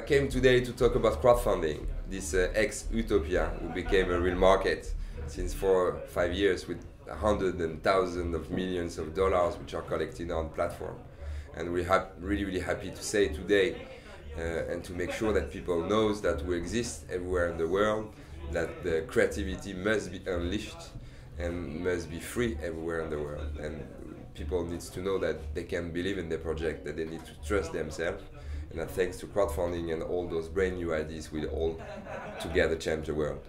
came today to talk about crowdfunding, this uh, ex Utopia, who became a real market since four five years with hundreds and thousands of millions of dollars which are collected on platform. And we're really, really happy to say today uh, and to make sure that people knows that we exist everywhere in the world, that the creativity must be unleashed and must be free everywhere in the world. And people needs to know that they can believe in their project, that they need to trust themselves, and that thanks to crowdfunding and all those brand new ideas, will all together change the world.